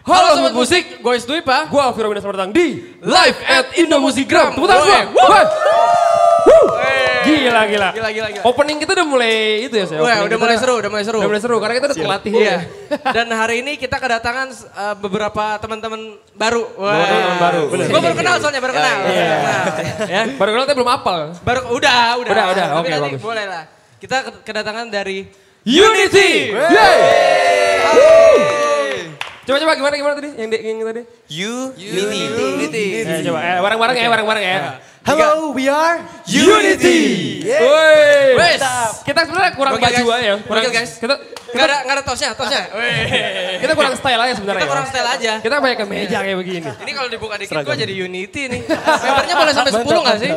Halo Sobat Musik, gue Isdui Pak. Gue Alviro Minas datang di Live at Indomusikgram. Tepuk tangan. Wuh. Gila, gila. Gila, gila, gila. Opening kita udah mulai itu ya, saya. Udah mulai seru, udah mulai seru. Udah mulai seru, karena kita udah terlatih Iya. ya. Dan hari ini kita kedatangan uh, beberapa teman-teman baru. Wah. teman baru. Gue baru kenal soalnya, baru kenal. Baru kenal. Ya. Baru kenal tapi belum apal. Baru udah, udah. Udah, udah, oke, bagus. Boleh lah. Kita ke- kedatangan dari Unity. Yeay. Coba coba gimana gimana tadi yang, di- yang tadi? Unity. Unity. Eh, coba eh bareng-bareng ya, bareng-bareng ya. Hello, we are Unity. Woi. Wes. Kita sebenarnya kurang baju aja. Kurang, Gokil, guys. Kita Gak ada, gak ada tosnya, tosnya. Kita kurang style aja sebenarnya. Kita ya. kurang style aja. Kita banyak meja kayak begini. Ini kalau dibuka dikit gue jadi Unity nih. Membernya boleh sampai 10 gak sih?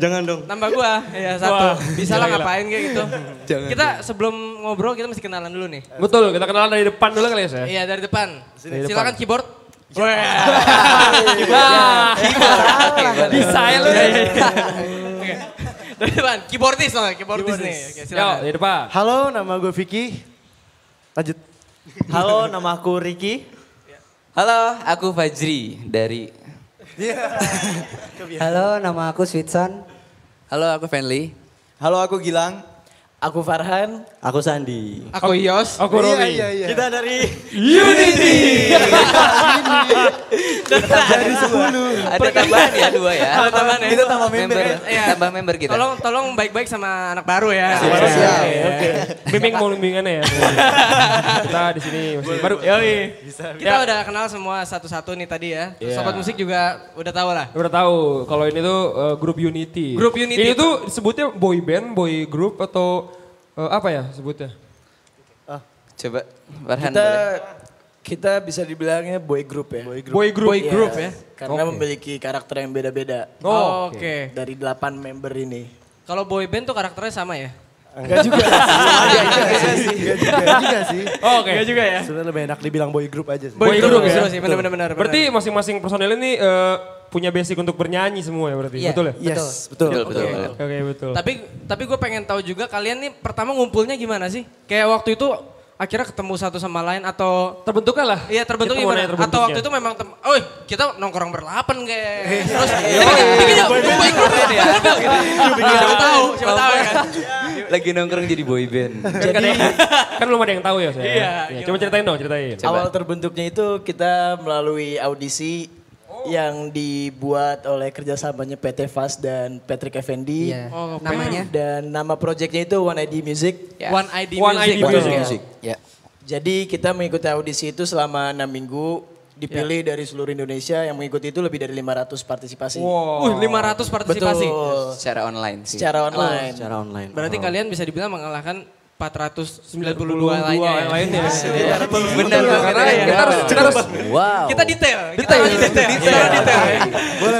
Jangan dong. Nambah gua, ya satu. Wah, Bisa lah ngapain kayak gitu. Jangan. Kita sebelum ngobrol kita mesti kenalan dulu nih. Betul, kita kenalan dari depan dulu kali ya, saya. Iya dari depan. Dari Silakan keyboard. Nah, bisa ya lu. Oke. Dari depan, keyboardis loh, keyboardis nih. Oke, Yo, silakan. di depan. Halo, nama gue Vicky. Lanjut. Halo, nama aku Ricky. Halo, aku Fajri dari Halo, nama aku Switson. Halo, aku Fenly. Halo, aku Gilang. Aku Farhan. Aku Sandi. Aku Yos. Aku Romi. Kita dari Ada tambahan ya dua ya. Halo teman ya. Kita tambah member ya. Iya. Tambah member kita. Tolong tolong baik-baik sama anak baru ya. Oke. Bimbing mau bimbingannya ya. kita di sini masih baru. Yoi. Kita Ya. udah kenal semua satu-satu nih tadi ya. Iya. Sobat musik juga udah tahu lah. Udah tahu kalau ini tuh uh, grup Unity. Grup Unity. Ini tuh sebutnya boy band, boy group atau uh, apa ya sebutnya? Coba Farhan Kita boleh. Kita bisa dibilangnya boy group ya. Boy Boy group. Boy group ya. Karena Oke. memiliki karakter yang beda-beda. Oh, Oke. Dari delapan member ini. Kalau boy band tuh karakternya sama ya? Enggak juga sih. Enggak juga sih. Enggak juga, enggak juga sih. Oh, Oke. juga ya. Sebenarnya lebih enak dibilang boy group aja sih. Boy, Boy group, group ya? sih, benar-benar. benar. Berarti masing-masing personel ini uh, punya basic untuk bernyanyi semua ya berarti. Iya, Betul ya? Yes, betul. Betul, betul. betul. Oke, betul. Tapi tapi gue pengen tahu juga kalian nih pertama ngumpulnya gimana sih? Kayak waktu itu akhirnya ketemu satu sama lain atau terbentuknya lah. Iya terbentuk gimana? Atau waktu itu memang tem oh kita nongkrong berlapan kayak terus bikin bikin yuk boy group ya. Siapa tahu, siapa tahu ya. Kan. Lagi nongkrong jadi boy band. Jadi kan belum ada yang tahu ya saya. Iya, Ya, Coba ceritain dong, ceritain. Awal terbentuknya itu kita melalui audisi yang dibuat oleh kerjasamanya PT Fast dan Patrick Effendi. Iya. Oh, namanya Dan nama proyeknya itu One ID Music. Ya. One ID One Music. ID Betul. Music. Musik. Ya. Jadi kita mengikuti audisi itu selama enam minggu. Dipilih dari seluruh Indonesia yang mengikuti itu lebih dari 500 partisipasi. Uh, Wow. 500 partisipasi. Betul. Secara online sih. Secara online. Secara online. Berarti kalian bisa dibilang mengalahkan 492 Dua lainnya. ya? lainnya. Benar. Karena Iya, kita harus kita harus Wow. Kita detail, kita detail, kita harus detail.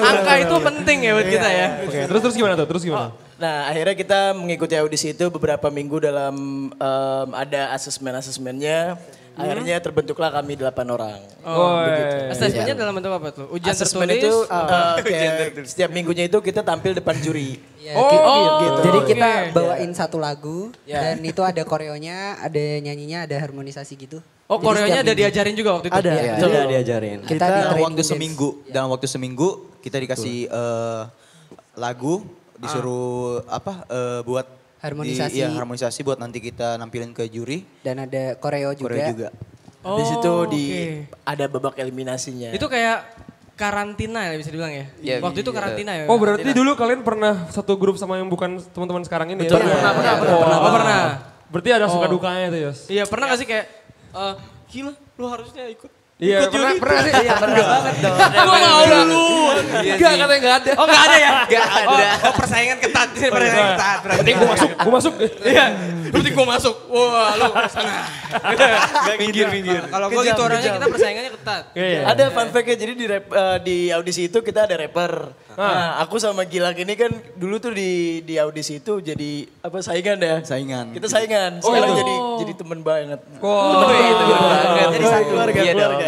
Angka itu penting ya buat kita ya. Oke, terus terus gimana tuh? Terus gimana? Nah akhirnya kita mengikuti audisi itu beberapa minggu dalam em, ada asesmen-asesmennya. Akhirnya terbentuklah kami delapan orang. Oh, Asesmennya dalam bentuk apa tuh? Ujian Asesmen tertulis. itu eh, kayak setiap minggunya itu kita tampil depan juri. Oh, gitu. Jadi kita Oke. bawain satu lagu Ya. dan itu ada koreonya, ada nyanyinya, ada harmonisasi gitu. Oh, Jadi Koreonya ada minggu. diajarin juga waktu itu. Ada, Iya. betul. Kita diajarin. Kita di dalam waktu dance. seminggu dalam waktu seminggu kita dikasih eh, lagu disuruh apa eh, buat Harmonisasi. di, iya, harmonisasi buat nanti kita nampilin ke juri Dan ada koreo juga. Korea juga Di situ Oh, di ada babak eliminasinya. Itu kayak karantina ya bisa dibilang ya. Iya, Waktu itu iya. karantina ya. Oh berarti dulu kalian pernah satu grup sama yang bukan teman-teman sekarang ini Betul. ya? Pernah, pernah, Oh, pernah, oh, pernah. Berarti ada suka Oh. dukanya itu Yos? Iya pernah gak sih kayak, eh gila lu harusnya ikut. Iya Ikut pernah, pernah sih. Iya pernah banget dong. Gua mau lu. Enggak katanya enggak ada. Oh gak ada ya? Gak ada. Oh, oh, persaingan ketat, di sini persaingan ketat. berarti. Gue masuk, gue masuk. Iya, berarti gue masuk. Wah lu sana. minggir minggir Kalau gue gitu orangnya kita persaingannya ketat. Iya. Ada fun fact-nya, jadi di, eh, di audisi itu kita ada rapper. Nah, aku sama Gilang ini kan dulu tuh di di audisi itu jadi apa saingan ya? Saingan. Kita saingan. Sekarang Oh. jadi jadi temen banget. Wow. itu banget. Jadi satu keluarga,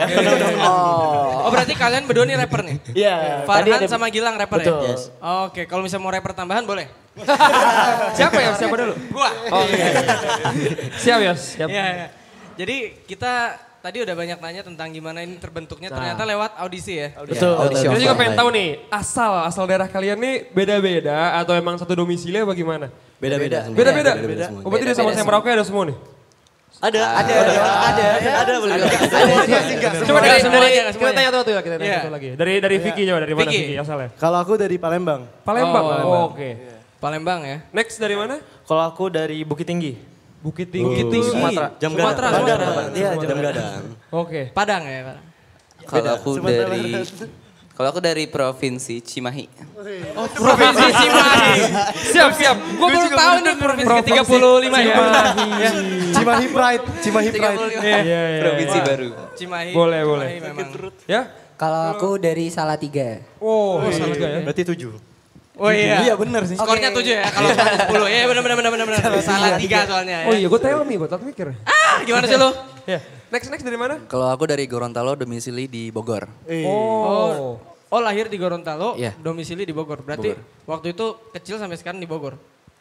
Iya dong. keluarga. Oh berarti kalian berdua nih rapper nih? Iya. tadi Farhan ada- sama Gilang rapper Betul. ya? Oke, kalau misalnya mau rapper tambahan boleh? Siapa ya? Siapa dulu? Gua. Oh, iya. Siap Yos, siap. Iya, iya. Jadi kita tadi udah banyak nanya tentang gimana ini terbentuknya ternyata lewat audisi ya. Betul. Audisi Kita juga pengen tahu nih, asal asal daerah kalian nih beda-beda atau emang satu domisili apa gimana? Beda-beda semua. Beda-beda. Oh, berarti di sama sama Merauke ada semua nih. Ada, ada, ada, ada, ada, boleh. Coba dari, Semuanya, semuanya. kita tanya satu ya, kita tanya Iya. satu lagi. Dari dari Vicky coba dari mana Vicky. Asalnya? Kalau aku dari Palembang. Palembang. Oh, Oke. Palembang ya. Next dari mana? Kalau aku dari Bukit Tinggi. Bukit Tinggi. Tinggi. Sumatera. Jam Sumatera, gadang. Sumatera. Iya, jam gadang. Oke. Padang ya, Pak. Kalau aku dari kalau aku dari provinsi Cimahi. Provinsi Cimahi. Siap, siap. Gue baru tahu nih provinsi ke-35 ya. Cimahi Pride. Cimahi Pride. Iya, iya. Provinsi baru. Cimahi. Boleh, boleh. Memang. Ya? Kalau aku dari Salatiga. Oh, salah juga ya. Berarti tujuh. Oh iya. Iya bener sih. Skornya 7 ya kalau 10. Iya benar benar benar benar benar. Salah 3 soalnya ya. Oh iya, gue tell me, gue tak mikir. Ah, gimana sih lu? Ya. Next, next dari mana? Kalau aku dari Gorontalo domisili di Bogor. Oh. Oh lahir di Gorontalo, Iya. domisili di Bogor. Berarti waktu itu kecil sampai sekarang di Bogor.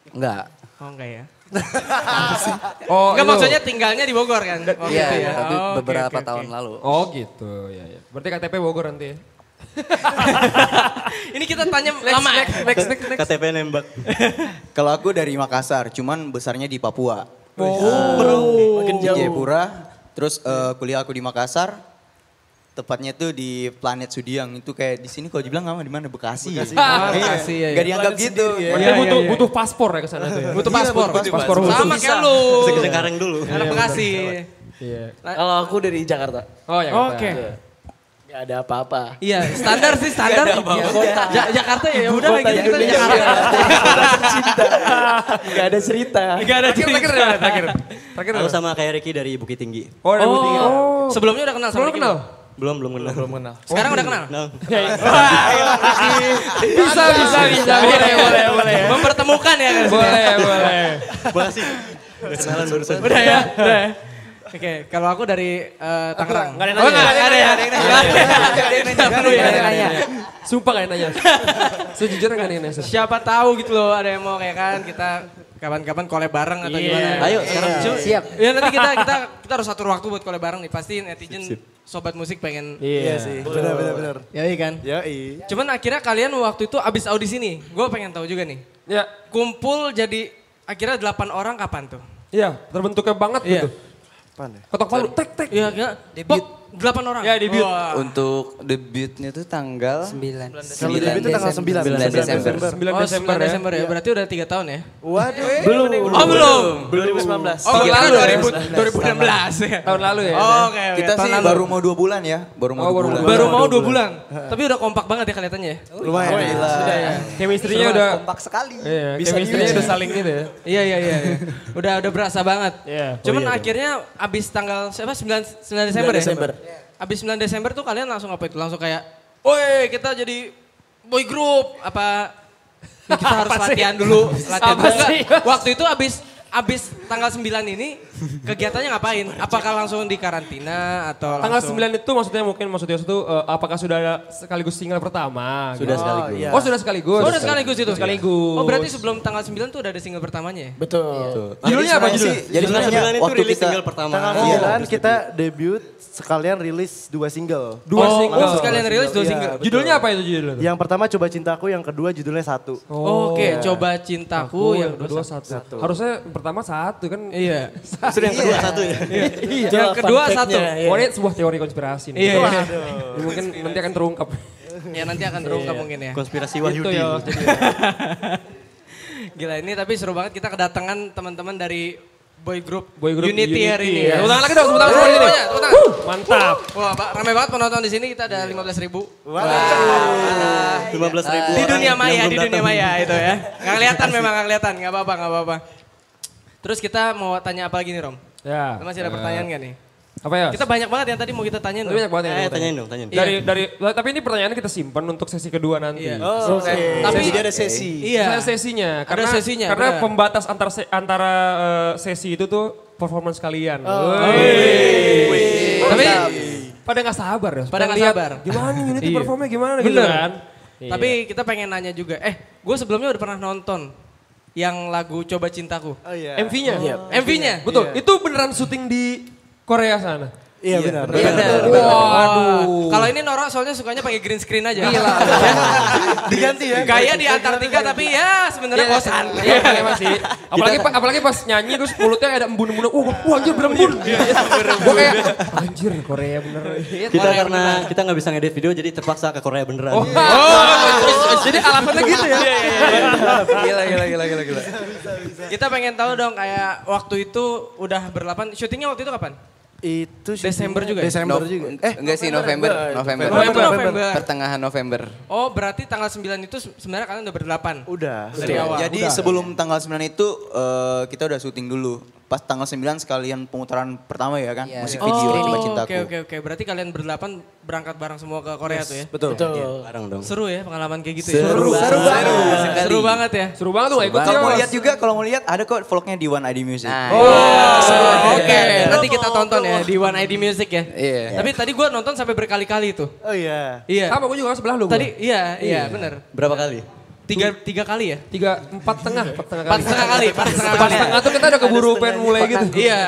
Enggak. Oh enggak ya. Oh, enggak itu. maksudnya tinggalnya di Bogor kan? Waktu Iya, itu ya. tapi Oh, beberapa oke, oke. tahun lalu. Oh gitu, ya ya. Berarti KTP Bogor nanti ya. Ini kita tanya lama ya. Next, next, next. KTP nembak. Kalau aku dari Makassar, cuman besarnya di Papua. Oh. Makin jauh. Di Jayapura, terus eh, kuliah aku di Makassar. Tepatnya tuh di Planet Sudiang. Itu kayak di sini kalau dibilang nama di mana? Bekasi. Bekasi. Ah, Bekasi, ya, ya. Gak dianggap gitu. Berarti Iya, butuh iya. butuh paspor ya ke sana tuh ya. Butuh paspor. paspor khusus. Sama kayak lu. Sekarang dulu. Anak Bekasi. Iya. Kalau aku dari Jakarta. Oh ya. Oke. Gak ada apa-apa. Iya, standar sih standar. Ja- Jakarta ya, ya udah Kota kayak gitu Indonesia. Jakarta. Gak ada cerita. Gak ada Terakhir, terakhir, cerita. terakhir. Terakhir. Aku sama kayak Ricky dari Bukit Tinggi. Oh, ada Oh, Bukit sebelumnya udah kenal sama Sebelum Ricky kenal? belum? Belum, kenal. Belum kenal. Sekarang udah kenal? Nah, Bisa, bisa, bisa. Boleh, boleh, boleh. Mempertemukan ya kan? Boleh, boleh. makasih. Udah kenalan barusan. Udah ya? Udah ya? Oke, kalau aku dari eh, Tangerang. Nggak ada yang Oh, nanya. nggak ada ya? Nggak ada. Ya? Nggak ada yang nanya. Sumpah gak ada nanya. Sejujurnya gak ada yang nanya. Siapa tahu gitu loh ada yang mau kayak kan kita kapan-kapan collab bareng atau Iya. gimana. Ayo, sekarang. Cuma- Siap. Ya nanti kita kita kita harus atur waktu buat collab bareng nih. Pasti netizen sobat musik pengen Iya sih. Bener bener bener. Ya iya kan? Yoi. Cuman akhirnya kalian waktu itu abis audisi nih, gue pengen tahu juga nih. Ya, Kumpul jadi akhirnya 8 orang kapan tuh? iya. Terbentuknya banget Iya. gitu. Apaan ya? Ketok palu, tek, tek. Iya, ya. Debut. 8 orang? Ya, debut. Wah. Untuk debutnya tuh tanggal 9. Kalau debut itu tanggal 9. 9 Desember. 9 Oh, Desember 9 ya. Desember ya. Berarti udah 3 tahun ya? Waduh. Belum. Oh, belum. 2019. Oh, Tahun lalu ya? 2000, 2016 ya. Tahun lalu ya. Oh, Oke, oke. Kita Tahun sih lalu. baru mau dua bulan ya. Baru mau Oh, dua baru bulan. baru mau 2 bulan. Tapi udah kompak banget ya kelihatannya ya. Lumayan. Sudah ya. Chemistry-nya udah Kompak sekali. Iya, chemistry-nya udah saling gitu ya. Iya, iya, iya. iya. Udah udah berasa banget. Iya. Cuman akhirnya abis tanggal siapa 9 9 Desember 9 ya? Desember. Abis 9 Desember tuh kalian langsung apa itu? Langsung kayak, "Woi, kita jadi boy group." Apa "Nih, kita harus latihan dulu, latihan Apa dulu. Sih? Waktu itu abis abis tanggal 9 ini kegiatannya ngapain? Apakah langsung di karantina atau Tanggal langsung 9 itu maksudnya mungkin maksudnya itu eh, apakah sudah ada sekaligus single pertama? Sudah gitu? sekaligus. iya. Oh sudah sekaligus. Oh, udah sekaligus itu. Sekaligus. Oh, berarti sebelum tanggal 9 tuh udah ada single pertamanya ya? Betul. Judulnya apa judulnya? Jadi Tanggal sebenarnya 9 itu waktu rilis kita single pertama. Tanggal Iya. 9 kita debut sekalian rilis dua single. Dua oh, single. Oh, sekalian rilis dua Iya, single. betul. Judulnya apa itu judulnya? Yang pertama Coba Cintaku, yang kedua judulnya Satu. Oke, coba cintaku yang kedua. satu. Harusnya yang pertama satu kan. Iya. Justru yang kedua satu ya. Yang kedua satu. iya. Ini sebuah teori konspirasi nih. Iya, iya. Ini mungkin nanti akan terungkap. Ya nanti akan terungkap mungkin ya. Konspirasi Wahyudi. ya. Gila ini tapi seru banget kita kedatangan teman-teman dari boy group, Boy group Unity, hari ini. Ya. ya. Tepuk tangan lagi dong, tepuk tangan Tepuk lagi nih. tangan, tepuk tangan. Mantap. Wah, Pak, ramai banget penonton di sini kita ada 15 ribu. 15 ribu Di dunia maya, di dunia maya itu ya. Gak kelihatan memang gak kelihatan, gak apa-apa, gak apa-apa. Terus kita mau tanya apa lagi nih Rom? Ya. Masih ada pertanyaan gak nih? Apa ya? Kita banyak banget yang tadi mau kita tanyain. Banyak banget ya. Eh, yang tanyain dong, tanyain. Dari dari tapi ini pertanyaan kita simpan untuk sesi kedua nanti. Iya. Oh, oke. Tapi- Jadi ada sesi. Iya. Saya sesinya Ada karena sesinya, karena benar. pembatas antara se- antara eh, sesi itu tuh performance kalian. Oh. Wih. Tapi pada nggak sabar ya. Pada nggak sabar. Gimana nih Unity Iya. performnya gimana gitu Bener. kan. Iya. Tapi kita pengen nanya juga. Eh, gue sebelumnya udah pernah nonton yang lagu Coba Cintaku. Oh iya. MV-nya. MV-nya? Betul. Itu beneran syuting di Korea sana. Iya benar. Iya benar. Waduh. Nora soalnya sukanya pakai green screen aja. Gila. Diganti ya. Gaya di Antartika tapi ya sebenarnya kosan. Iya emang sih. Apalagi pa- apalagi pas nyanyi terus mulutnya ada embun-embun. Wah, wah anjir berembun. Gue kayak anjir Korea bener. Kita karena kita nggak bisa ngedit video jadi terpaksa ke Korea beneran. Oh, jadi alasannya gitu ya. Gila, gila, gila, gila, gila. Kita pengen tahu dong kayak waktu itu udah berlapan. Syutingnya waktu itu kapan? Itu Desember juga ya? Desember Nov- juga. Eh, enggak sih November, November. November, November. Pertengahan November. Oh berarti tanggal 9 itu se- sebenarnya kalian udah berdelapan? udah. Dari awal. Jadi sebelum tanggal 9 itu eh, kita udah syuting dulu. Pas tanggal 9 sekalian pemutaran pertama ya kan, Iya. musik Oh, video Coba Oke Cintaku. oke oke. Berarti kalian berdelapan berangkat bareng semua ke Korea tuh ya? Betul. Bareng dong. Seru ya pengalaman kayak gitu ya? Seru, seru, seru, sekali. Seru banget ya? Seru banget tuh gak ikut Kalau mau lihat juga, kalau mau lihat ada kok vlognya di One ID Music. Nah, Oh, oke. Nanti kita tonton ya di One ID Music ya. Iya. Tapi tadi gua nonton sampai berkali-kali tuh. Oh iya. Iya. Sama gue juga sebelah lu. Tadi iya iya bener. Berapa kali? Tiga tiga kali ya? tiga empat tengah, empat tengah Empat kali. setengah kali, empat setengah Empat kali. setengah tuh kita udah keburu pengen mulai gitu. Iya.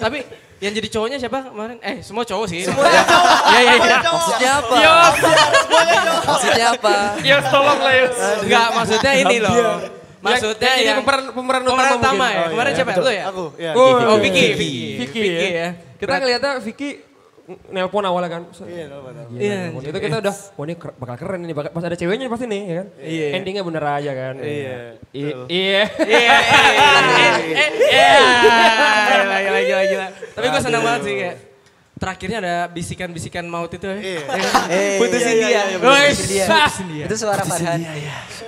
Tapi yang jadi cowoknya siapa kemarin? Eh semua cowok sih. Semua cowok. Iya iya iya. Maksudnya apa? Maksudnya apa? Ya tolong lah ya. Enggak maksudnya ini loh. Maksudnya yang, yang pemeran pemeran pemeran utama utama ya. Kemarin siapa? Lu ya? Aku, ya. Oh, Oh Vicky, Vicky, Vicky, Vicky ya. ya. Kita ngeliatnya Vicky nelpon awalnya kan. Iya. Nelpon. Itu kita udah, wah ini ker- bakal keren ini. Bakal, pas ada ceweknya pasti nih ya kan. Iya. Endingnya bener aja kan. Iya. Iya. Iya, iya, iya, iya. Gila, gila, gila, gila. Tapi gue senang banget sih kayak terakhirnya ada bisikan-bisikan maut itu ya. Eh, Putusin dia. Woi, Itu suara Farhan.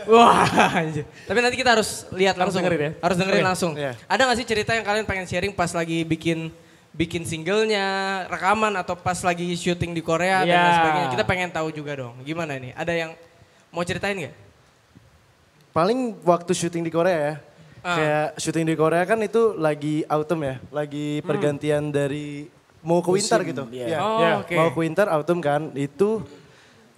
Wah, anjir. Tapi nanti kita harus lihat langsung. dengerin ya? Harus dengerin langsung. Iya. Ada gak sih cerita yang kalian pengen sharing pas lagi bikin bikin singlenya, rekaman atau pas lagi syuting di Korea dan Iya. lain sebagainya. Kita pengen tahu juga dong. Gimana ini? Ada yang mau ceritain gak? Paling waktu syuting di Korea ya. Ah. Kayak syuting di Korea kan itu lagi autumn ya. Lagi pergantian dari mau ke winter gitu. iya. Iya. Oh, Iya. oke. Mau ke winter, autumn kan. Itu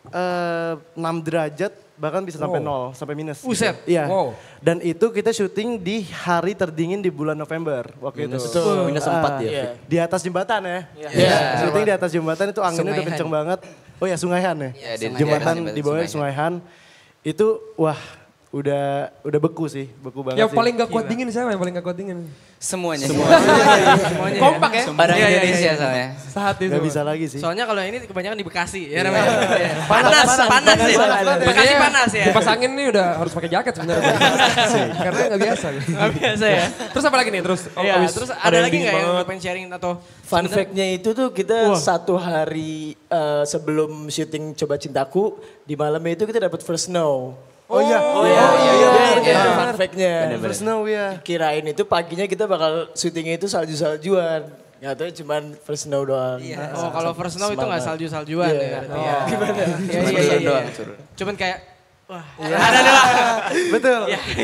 eh 6 derajat bahkan bisa sampai nol, sampai minus. gitu. Buset. Iya. Wow. Dan itu kita syuting di hari terdingin di bulan November waktu itu. Minus empat ya. Iya. Di atas jembatan ya. Iya. Syuting di atas jembatan itu anginnya udah kenceng banget. Oh ya Sungaihan ya. Iya, di- jembatan di atas di bawah Sungaihan. Sungaihan. Itu wah udah udah beku sih, beku banget Yang sih. paling gak kuat dingin siapa yang paling gak kuat dingin? Semuanya. Semuanya ya. Kompak ya? Orang Iya, iya, Indonesia iya. soalnya. Saat itu. Gak bisa lagi sih. Soalnya kalau ini kebanyakan di Bekasi ya namanya. Iya. Panas, panas, ya. Bekasi Biasanya panas ya. Kipas angin nih udah harus pakai jaket sebenarnya. Karena gak biasa. Gak biasa ya. Terus apa lagi nih? Terus oh, Iya, abis terus ada lagi nggak yang pengen sharing atau Fun fact-nya itu tuh kita satu hari eh, sebelum syuting Coba Cintaku, di malamnya itu kita dapat first snow. Oh iya. Oh iya, iya, iya, Benar. fun fact-nya. First snow ya. Kirain itu paginya kita bakal syutingnya itu salju-saljuan. Gak tau cuman first snow doang. Oh kalau first snow itu nggak salju-saljuan Iya. ya berarti ya. Gimana? Iya, Cuma iya, turun iya, doang, iya. turun. Cuman kayak Wah, ada deh lah. Betul.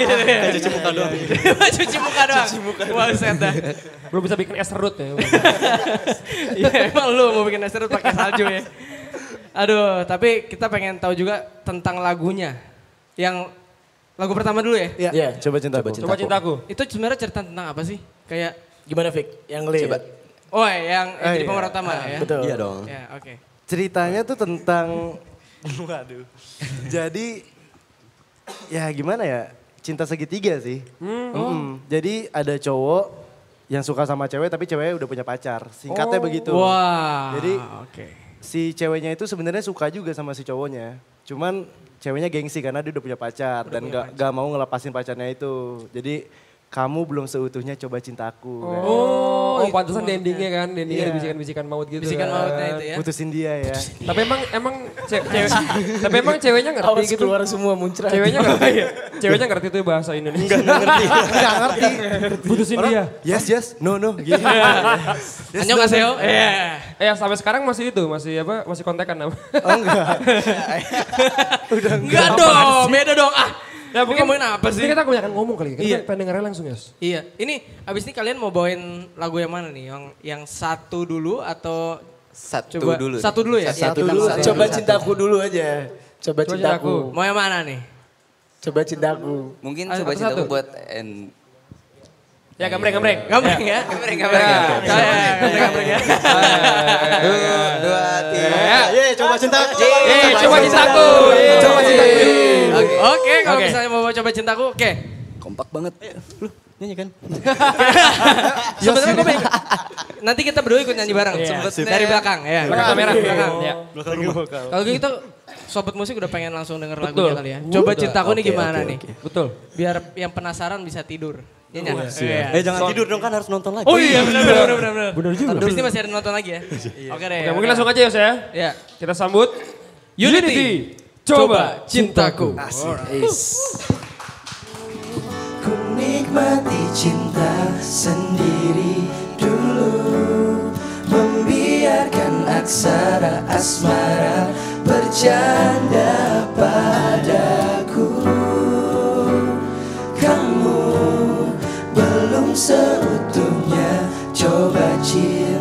Cuci muka doang. Cuci muka doang. Cuci muka Wah, set dah. Belum bisa bikin es serut ya. Iya, emang lu mau bikin es serut pakai salju ya. Aduh, tapi kita pengen tahu juga tentang lagunya. Yang lagu pertama dulu ya. Iya. Iya. Coba cintaku. Coba cintaku. Itu sebenarnya cerita tentang apa sih? Kayak Gimana Fik? Yang lead. Coba. Oh, yang, yang Eh, jadi iya. pemeran utama ya. Betul. Iya dong. Ya, oke. Ceritanya tuh tentang waduh. Jadi ya gimana ya? Cinta segitiga sih. Mm-mm. Jadi ada cowok yang suka sama cewek tapi ceweknya udah punya pacar. Singkatnya begitu. Wah. Jadi oke. si ceweknya itu sebenarnya suka juga sama si cowoknya. Cuman ceweknya gengsi karena dia udah punya pacar dan gak, gak mau ngelepasin pacarnya itu. Jadi kamu belum seutuhnya coba cintaku. kan. Oh, oh pantesan endingnya kan, di endingnya ada bisikan-bisikan maut gitu Bisikan kan. mautnya itu ya. Putusin dia ya. Tapi emang emang ce- cewek, tapi emang ceweknya ngerti Awas gitu. keluar semua muncrat. Ceweknya ngerti, ceweknya ngerti tuh bahasa Indonesia. Enggak ngerti. Gak ngerti. Putusin dia. Yes, yes, no, no. Gitu. Annyeonghaseyo. Iya. Eh sampai sekarang masih itu, masih apa? Masih kontekan apa? Oh enggak. Enggak dong, beda dong. Ah, Ya Ini ngomongin apa sih? Ini kita kebanyakan ngomong kali ya. Kita Iya. pengen dengarnya langsung ya. Iya, ini abis ini kalian mau bawain lagu yang mana nih? Yang yang satu dulu atau Satu coba dulu. satu dulu ya? Satu dulu. Coba cintaku dulu aja. Coba Coba cintaku. Mau yang mana nih? Coba cintaku. Mungkin Satu-satu. coba cintaku buat and Ya gambreng, gambreng. Gambreng ya. Gambreng, gambreng. Ya. Gambreng, gambreng ya. Dua, dua, tiga. Ya. Ye, coba cinta. Eh, coba cintaku. Ye. Coba cintaku. Oke, kalau misalnya mau coba cintaku, oke. Kompak banget. Nyanyi kan? Sebenarnya gue pengen- nanti kita berdua ikut nyanyi bareng. Iya. Sempet dari belakang ya. Belakang kamera. Belakang. Ya. Kalau gitu sobat musik udah pengen langsung denger lagunya kali ya. Coba Betul. cintaku nih Oke, gimana oke, nih? Betul. Biar yang penasaran bisa tidur. Iya nggak? Iya. Eh jangan tidur dong kan harus nonton lagi. Oh iya benar benar benar benar. Bener juga. Habis ini masih ada nonton lagi ya. Oke deh. Oke, mungkin langsung aja ya. Ya. Kita sambut Unity. Coba cintaku. Ku mati cinta sendiri dulu. Membiarkan aksara asmara bercanda padaku. Kamu belum seutuhnya coba cinta